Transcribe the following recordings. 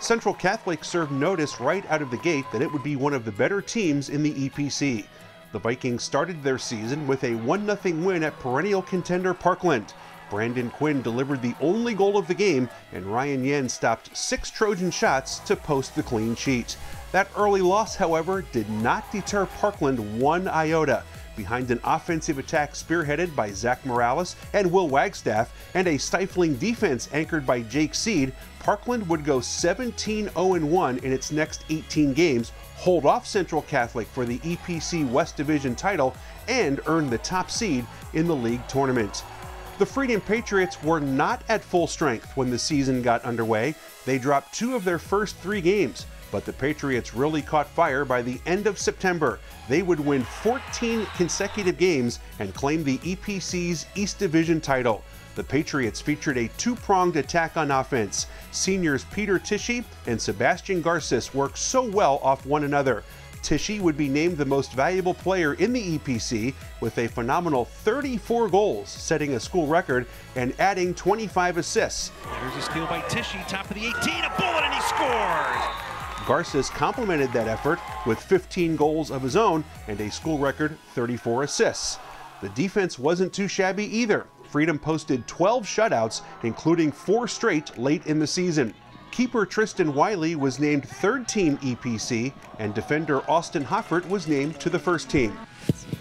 Central Catholic served notice right out of the gate that it would be one of the better teams in the EPC. The Vikings started their season with a 1 0 win at perennial contender Parkland. Brandon Quinn delivered the only goal of the game, and Ryan Yen stopped six Trojan shots to post the clean sheet. That early loss, however, did not deter Parkland one iota. Behind an offensive attack spearheaded by Zach Morales and Will Wagstaff, and a stifling defense anchored by Jake Seed, Parkland would go 17 0 1 in its next 18 games, hold off Central Catholic for the EPC West Division title, and earn the top seed in the league tournament. The Freedom Patriots were not at full strength when the season got underway. They dropped two of their first three games, but the Patriots really caught fire by the end of September. They would win 14 consecutive games and claim the EPC's East Division title. The Patriots featured a two pronged attack on offense. Seniors Peter Tishy and Sebastian Garces worked so well off one another. Tishy would be named the most valuable player in the EPC with a phenomenal 34 goals, setting a school record and adding 25 assists. There's a steal by Tishy, top of the 18, a bullet, and he scores! Garces complemented that effort with 15 goals of his own and a school record 34 assists. The defense wasn't too shabby either. Freedom posted 12 shutouts, including four straight late in the season. Keeper Tristan Wiley was named third team EPC, and defender Austin Hoffert was named to the first team.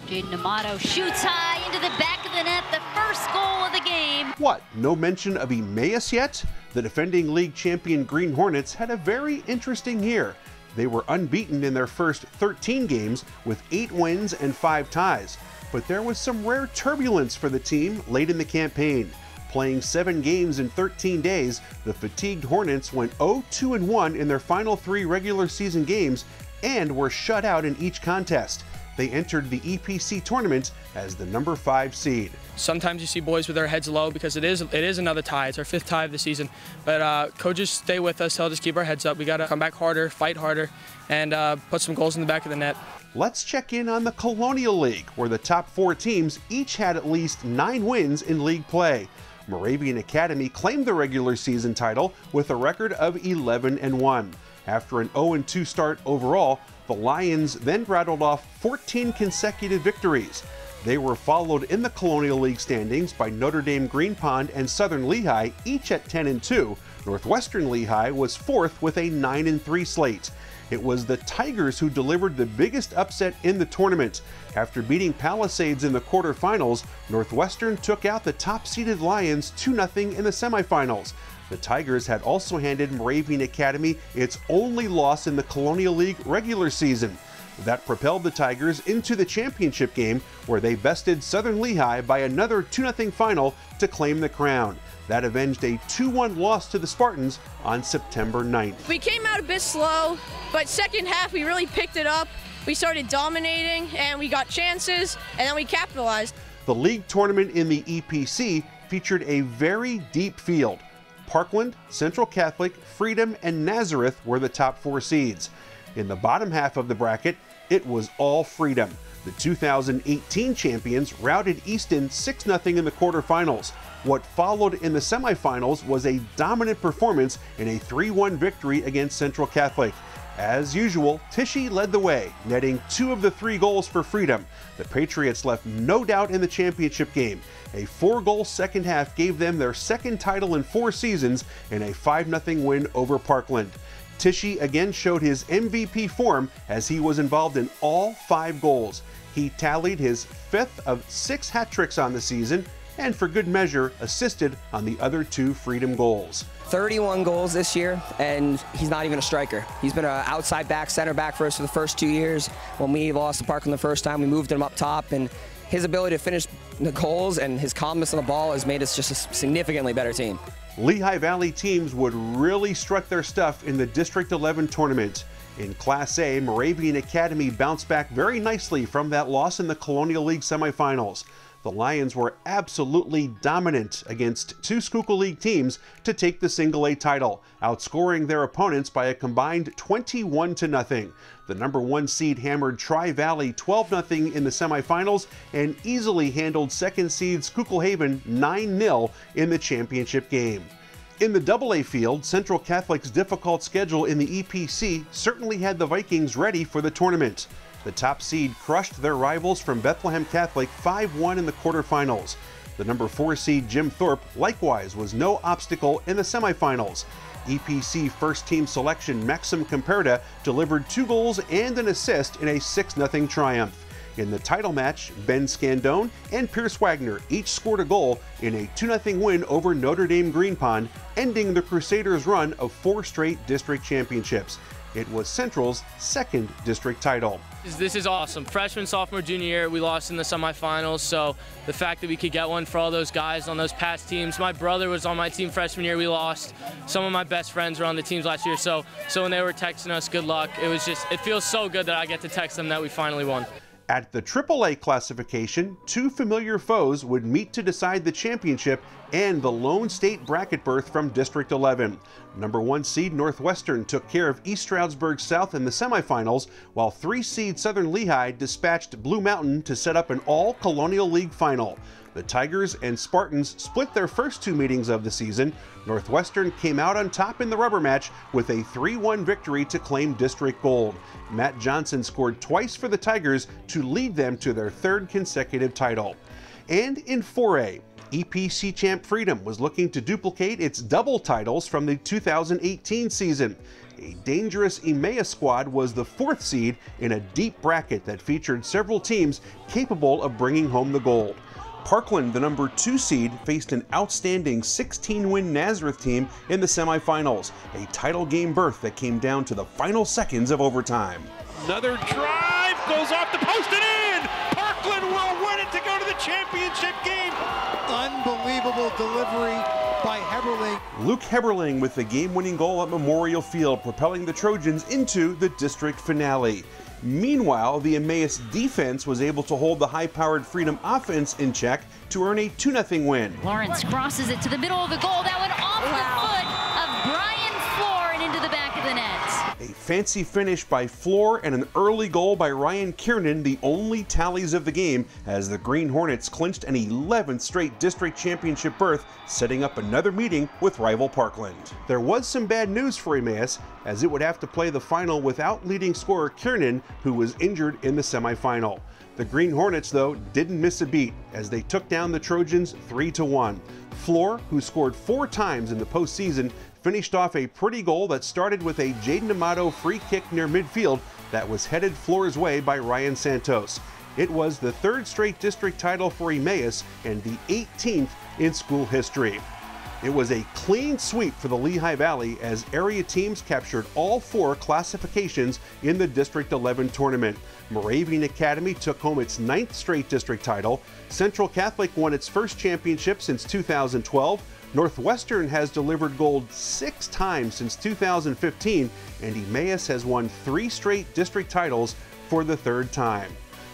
Jaden Amato shoots high into the back of the net, the first goal of the game. What, no mention of Emmaus yet? The defending league champion Green Hornets had a very interesting year. They were unbeaten in their first 13 games with 8 wins and 5 ties. But there was some rare turbulence for the team late in the campaign. Playing seven games in 13 days, the fatigued Hornets went 0 2 1 in their final three regular season games and were shut out in each contest. They entered the EPC tournament as the number five seed. Sometimes you see boys with their heads low because it is it is another tie. It's our fifth tie of the season. But uh, coaches stay with us. They'll just keep our heads up. We got to come back harder, fight harder, and uh, put some goals in the back of the net. Let's check in on the Colonial League, where the top four teams each had at least nine wins in league play. Moravian Academy claimed the regular season title with a record of 11 and 1. After an 0 2 start overall, the Lions then rattled off 14 consecutive victories. They were followed in the Colonial League standings by Notre Dame Green Pond and Southern Lehigh, each at 10 and 2. Northwestern Lehigh was fourth with a 9 and 3 slate. It was the Tigers who delivered the biggest upset in the tournament. After beating Palisades in the quarterfinals, Northwestern took out the top seeded Lions 2 0 in the semifinals. The Tigers had also handed Moravian Academy its only loss in the Colonial League regular season. That propelled the Tigers into the championship game, where they bested Southern Lehigh by another 2 0 final to claim the crown. That avenged a 2 1 loss to the Spartans on September 9th. We came out a bit slow, but second half we really picked it up. We started dominating and we got chances and then we capitalized. The league tournament in the EPC featured a very deep field. Parkland, Central Catholic, Freedom, and Nazareth were the top four seeds. In the bottom half of the bracket, it was all Freedom. The 2018 champions routed Easton 6 0 in the quarterfinals. What followed in the semifinals was a dominant performance in a 3 1 victory against Central Catholic. As usual, Tishy led the way, netting two of the three goals for Freedom. The Patriots left no doubt in the championship game. A four goal second half gave them their second title in four seasons in a 5 0 win over Parkland. Tishy again showed his MVP form as he was involved in all five goals. He tallied his fifth of six hat tricks on the season and for good measure assisted on the other two freedom goals. 31 goals this year, and he's not even a striker. He's been an outside back, center back for us for the first two years. When we lost the park Parkland the first time, we moved him up top, and his ability to finish the goals and his calmness on the ball has made us just a significantly better team. Lehigh Valley teams would really strut their stuff in the District 11 tournament. In Class A, Moravian Academy bounced back very nicely from that loss in the Colonial League semifinals. The Lions were absolutely dominant against two Schuylkill League teams to take the single A title, outscoring their opponents by a combined 21 to nothing. The number one seed hammered Tri Valley 12 0 in the semifinals and easily handled second seed Schuylkill Haven 9 0 in the championship game. In the AA field, Central Catholic's difficult schedule in the EPC certainly had the Vikings ready for the tournament. The top seed crushed their rivals from Bethlehem Catholic 5 1 in the quarterfinals. The number 4 seed Jim Thorpe likewise was no obstacle in the semifinals. EPC first team selection Maxim Comperta delivered two goals and an assist in a 6 0 triumph. In the title match, Ben Scandone and Pierce Wagner each scored a goal in a 2 0 win over Notre Dame Green Pond, ending the Crusaders' run of four straight district championships. It was Central's second district title. This is awesome. Freshman, sophomore, junior year, we lost in the semifinals. So the fact that we could get one for all those guys on those past teams. My brother was on my team freshman year. We lost. Some of my best friends were on the teams last year. So so when they were texting us, good luck. It was just it feels so good that I get to text them that we finally won. At the AAA classification, two familiar foes would meet to decide the championship and the lone state bracket berth from District 11. Number one seed Northwestern took care of East Stroudsburg South in the semifinals, while three seed Southern Lehigh dispatched Blue Mountain to set up an all Colonial League final. The Tigers and Spartans split their first two meetings of the season. Northwestern came out on top in the rubber match with a 3 1 victory to claim district gold. Matt Johnson scored twice for the Tigers to lead them to their third consecutive title. And in 4A, EPC champ Freedom was looking to duplicate its double titles from the 2018 season. A dangerous Emmaus squad was the fourth seed in a deep bracket that featured several teams capable of bringing home the gold. Parkland, the number two seed, faced an outstanding 16 win Nazareth team in the semifinals, a title game berth that came down to the final seconds of overtime. Another drive goes off the post and in! Parkland will win it to go to the championship game. Unbelievable delivery by Heberling. Luke Heberling with the game winning goal at Memorial Field, propelling the Trojans into the district finale. Meanwhile, the Emmaus defense was able to hold the high powered Freedom offense in check to earn a 2 0 win. Lawrence crosses it to the middle of the goal. That went off the foot of Brian Floor and into the back of the net. A fancy finish by Floor and an early goal by Ryan Kiernan, the only tallies of the game, as the Green Hornets clinched an 11th straight district championship berth, setting up another meeting with rival Parkland. There was some bad news for Emmaus, as it would have to play the final without leading scorer Kiernan, who was injured in the semifinal. The Green Hornets, though, didn't miss a beat as they took down the Trojans 3 1. Floor, who scored four times in the postseason, finished off a pretty goal that started with a Jaden Amato free kick near midfield that was headed Floor's way by Ryan Santos. It was the third straight district title for Emmaus and the 18th in school history. It was a clean sweep for the Lehigh Valley as area teams captured all four classifications in the District 11 tournament. Moravian Academy took home its ninth straight district title. Central Catholic won its first championship since 2012. Northwestern has delivered gold six times since 2015, and Emmaus has won three straight district titles for the third time.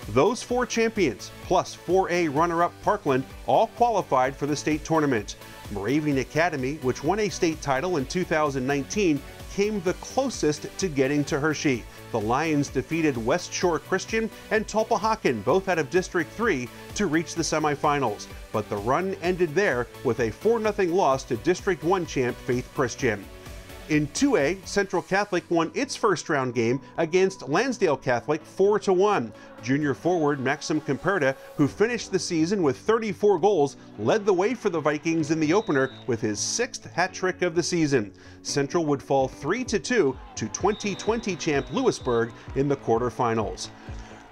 Those four champions, plus 4A runner up Parkland, all qualified for the state tournament. Moravian Academy, which won a state title in 2019, came the closest to getting to Hershey. The Lions defeated West Shore Christian and Tulpehocken, both out of District 3, to reach the semifinals. But the run ended there with a 4 0 loss to District 1 champ Faith Christian. In 2A, Central Catholic won its first round game against Lansdale Catholic 4 1. Junior forward Maxim Comperta, who finished the season with 34 goals, led the way for the Vikings in the opener with his sixth hat trick of the season. Central would fall 3 2 to 2020 champ Lewisburg in the quarterfinals.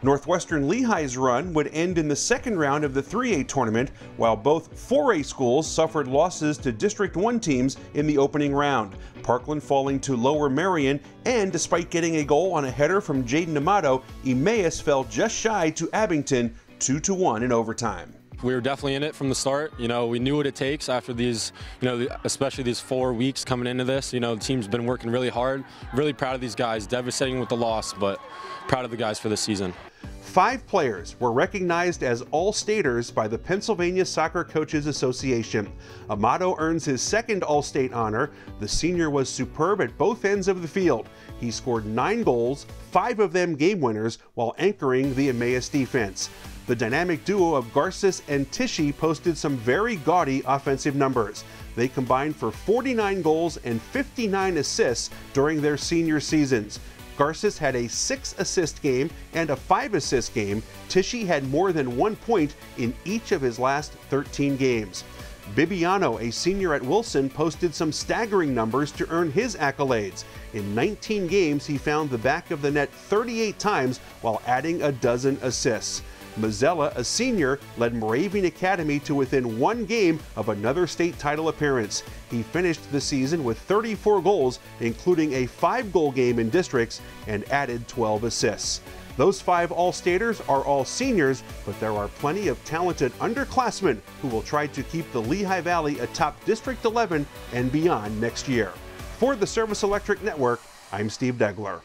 Northwestern Lehigh's run would end in the second round of the 3A tournament, while both 4A schools suffered losses to District 1 teams in the opening round. Parkland falling to Lower Merion, and despite getting a goal on a header from Jaden Amato, Emmaus fell just shy to Abington 2 1 in overtime we were definitely in it from the start. You know, we knew what it takes after these, you know, especially these four weeks coming into this. You know, the team's been working really hard. Really proud of these guys. Devastating with the loss, but proud of the guys for this season. Five players were recognized as All Staters by the Pennsylvania Soccer Coaches Association. Amato earns his second All State honor. The senior was superb at both ends of the field. He scored nine goals, five of them game winners, while anchoring the Emmaus defense. The dynamic duo of Garces and Tishy posted some very gaudy offensive numbers. They combined for 49 goals and 59 assists during their senior seasons. Garces had a six assist game and a five assist game. Tishy had more than one point in each of his last 13 games. Bibiano, a senior at Wilson, posted some staggering numbers to earn his accolades. In 19 games, he found the back of the net 38 times while adding a dozen assists. Mazzella, a senior, led Moravian Academy to within one game of another state title appearance. He finished the season with 34 goals, including a five goal game in districts, and added 12 assists. Those five All Staters are all seniors, but there are plenty of talented underclassmen who will try to keep the Lehigh Valley atop District 11 and beyond next year. For the Service Electric Network, I'm Steve Degler.